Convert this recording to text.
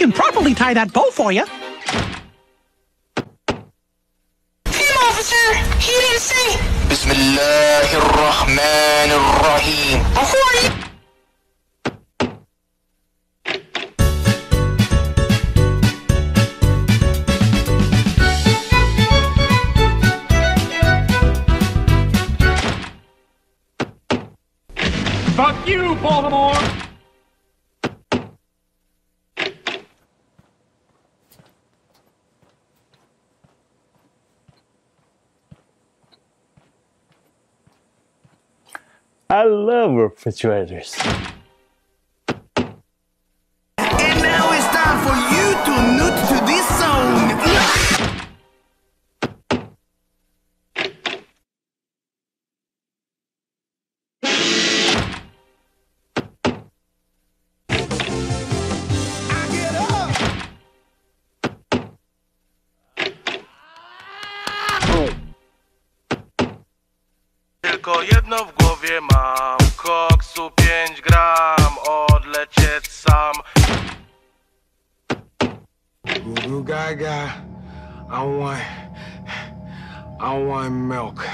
can properly tie that bow for you. Team officer! He didn't say... Bismillahirrahmanirrahim. Before you... Fuck you, Baltimore! I love refrigerators. Tylko jedno w głowie mam Koksu 5 gram Odlecieć sam goo gaga. I want. I want milk.